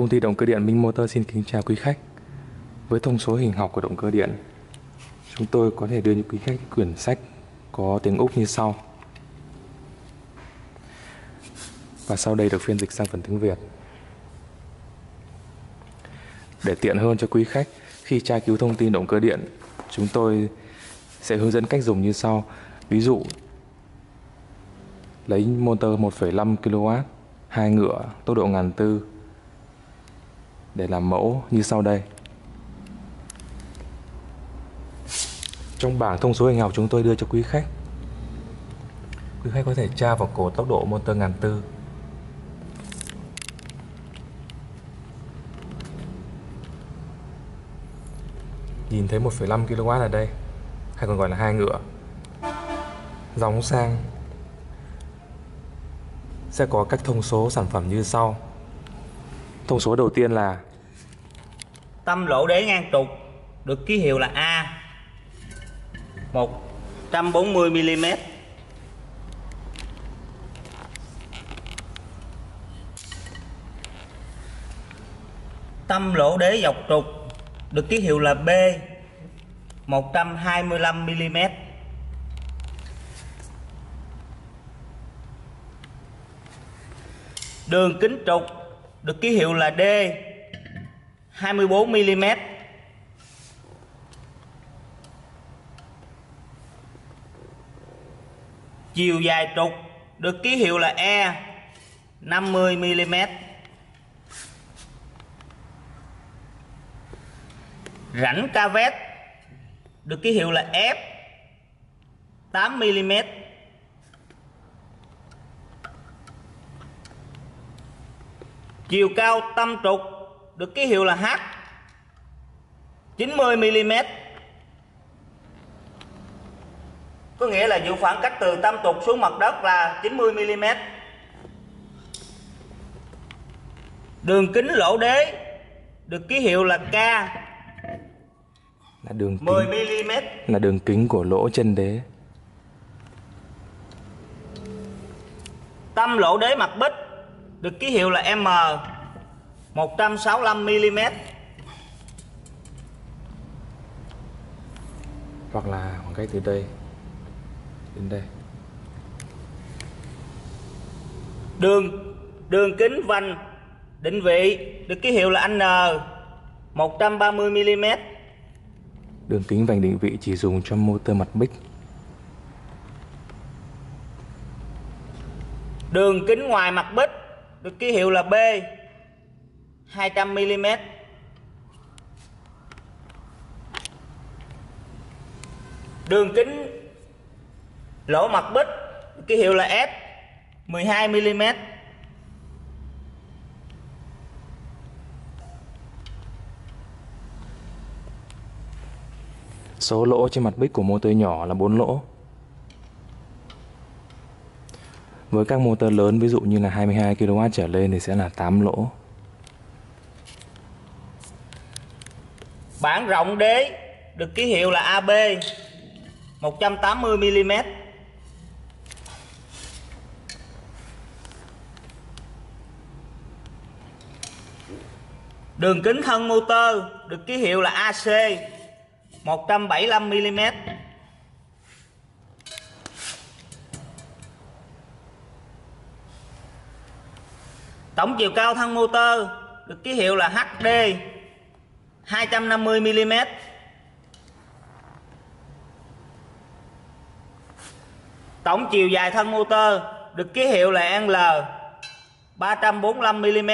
Công ty động cơ điện Minh Motor xin kính chào quý khách. Với thông số hình học của động cơ điện, chúng tôi có thể đưa cho quý khách quyển sách có tiếng Úc như sau. Và sau đây được phiên dịch sang phần tiếng Việt. Để tiện hơn cho quý khách, khi tra cứu thông tin động cơ điện, chúng tôi sẽ hướng dẫn cách dùng như sau. Ví dụ, lấy motor 1,5 kW, hai ngựa, tốc độ ngàn tư để làm mẫu như sau đây. Trong bảng thông số hình học chúng tôi đưa cho quý khách. Quý khách có thể tra vào cổ tốc độ motor ngàn tư. Nhìn thấy 1,5 kW ở đây, hay còn gọi là hai ngựa. Dòng sang sẽ có các thông số sản phẩm như sau. Thông số đầu tiên là Tâm lỗ đế ngang trục, được ký hiệu là A 140 mm. Tâm lỗ đế dọc trục, được ký hiệu là B 125 mm. Đường kính trục, được ký hiệu là D 24 mm. Chiều dài trục được ký hiệu là E 50 mm. Rãnh ca vét được ký hiệu là F 8 mm. Chiều cao tâm trục được ký hiệu là H 90 mm. Có nghĩa là giữ khoảng cách từ tâm trục xuống mặt đất là 90 mm. Đường kính lỗ đế được ký hiệu là K là đường 10 kính, mm. là đường kính của lỗ chân đế. Tâm lỗ đế mặt bích được ký hiệu là M 165 mm. Hoặc là khoảng cách từ đây đến đây. Đường đường kính vành định vị được ký hiệu là N 130 mm. Đường kính vành định vị chỉ dùng cho motor mặt bích. Đường kính ngoài mặt bích được ký hiệu là B 200 mm. Đường kính lỗ mặt bích, ký hiệu là F 12 mm. Số lỗ trên mặt bích của motor nhỏ là 4 lỗ. Với các motor lớn, ví dụ như là 22 kW trở lên thì sẽ là 8 lỗ. Bản rộng đế được ký hiệu là AB 180 mm. Đường kính thân motor được ký hiệu là AC 175 mm. Tổng chiều cao thân motor được ký hiệu là HD 250 mm. Tổng chiều dài thân motor được ký hiệu là L 345 mm.